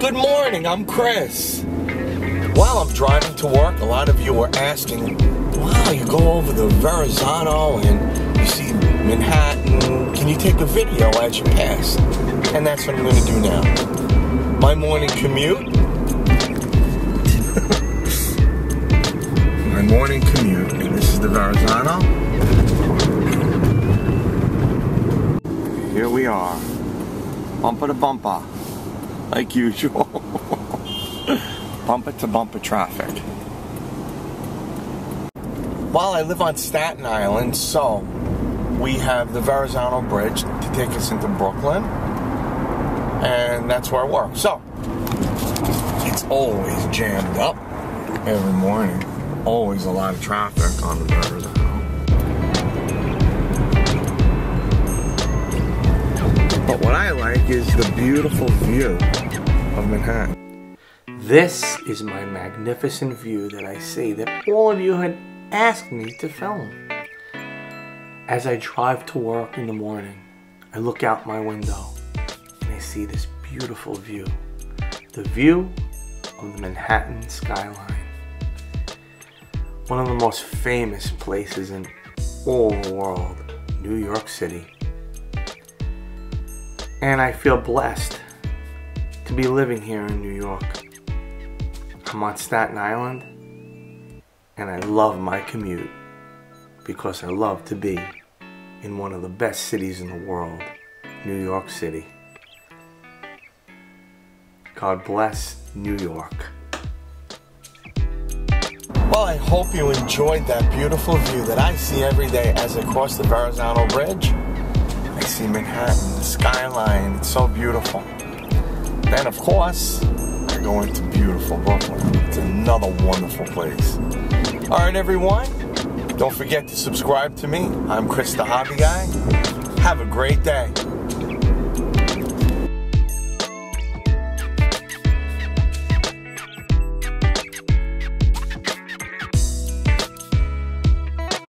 Good morning, I'm Chris. While I'm driving to work, a lot of you were asking, wow, you go over the Verrazano and you see Manhattan. Can you take a video as you pass? And that's what I'm going to do now. My morning commute. My morning commute. And this is the Verrazano. Here we are. Bumper to bumper. Like usual. bumper to bumper traffic. While I live on Staten Island, so we have the Verrazano Bridge to take us into Brooklyn. And that's where I work. So, it's always jammed up every morning. Always a lot of traffic on the Verrazano. Like is the beautiful view of Manhattan. This is my magnificent view that I see that all of you had asked me to film. As I drive to work in the morning, I look out my window and I see this beautiful view. The view of the Manhattan skyline. One of the most famous places in all the world, New York City. And I feel blessed to be living here in New York. I'm on Staten Island and I love my commute because I love to be in one of the best cities in the world, New York City. God bless New York. Well, I hope you enjoyed that beautiful view that I see every day as I cross the Verrazano Bridge. I see Manhattan, the skyline, it's so beautiful. Then, of course, I go into beautiful Brooklyn. It's another wonderful place. All right, everyone, don't forget to subscribe to me. I'm Chris the Hobby Guy. Have a great day.